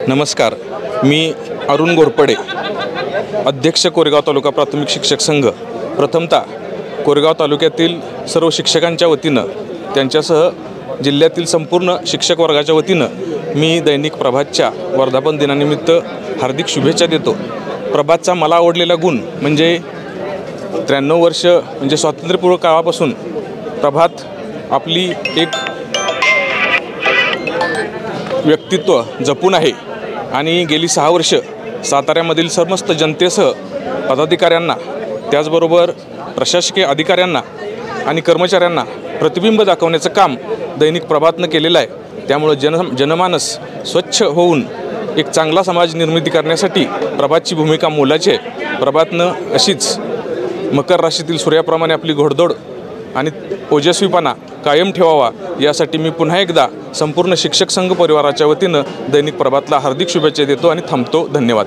नमस्कार. मी अरुण गोरपडे अध्यक्ष कोरेगाव तालुका प्राथमिक शिक्षक संघ. प्रथमतः कोरेगाव तालुक्यातील सर्व शिक्षकांच्या वतीनं त्यांच्यासह जिल्ह्यातील संपूर्ण शिक्षक वर्गाच्या वतीनं मी दैनिक प्रभातच्या वर्धापन दिनानिमित्त हार्दिक शुभेच्छा देतो. प्रभातचा मला आवडलेला गुण म्हणजे त्र्याण्णव वर्ष म्हणजे स्वातंत्र्यपूर्व काळापासून प्रभात आपली एक व्यक्तित्व जपून आहे. आणि गेली सहा वर्ष साताऱ्यामधील समस्त जनतेसह पदाधिकाऱ्यांना त्याचबरोबर प्रशासकीय अधिकाऱ्यांना आणि कर्मचाऱ्यांना प्रतिबिंब दाखवण्याचं काम दैनिक प्रभातनं केलेलं आहे. त्यामुळं जन जनमानस स्वच्छ होऊन एक चांगला समाज निर्मिती करण्यासाठी प्रभातची भूमिका मोलाची आहे. प्रभातनं अशीच मकर राशीतील सूर्याप्रमाणे आपली घोडदौड आणि ओजस्वीपणा कायम ठेवावा यासाठी मी पुन्हा एकदा संपूर्ण शिक्षक संघ परिवाराच्या वतीनं दैनिक प्रभातला हार्दिक शुभेच्छा देतो आणि थांबतो. धन्यवाद.